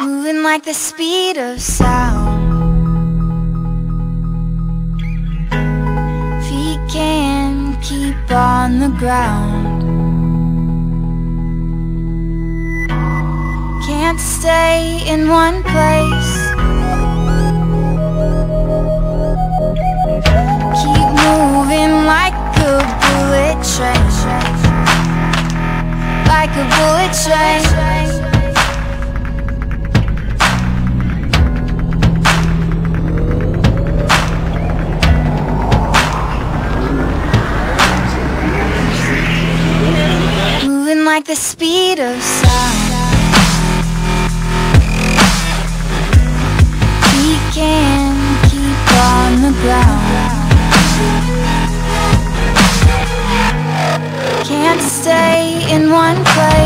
Moving like the speed of sound. Feet can keep on the ground. Can't stay in one place. Like bullet train Moving like the speed of sound. We can keep on the ground. Can't stay in one place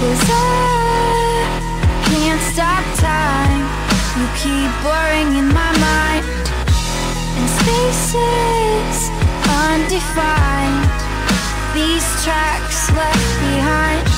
Cause I can't stop time. You keep blurring in my mind. And spaces undefined. These tracks left behind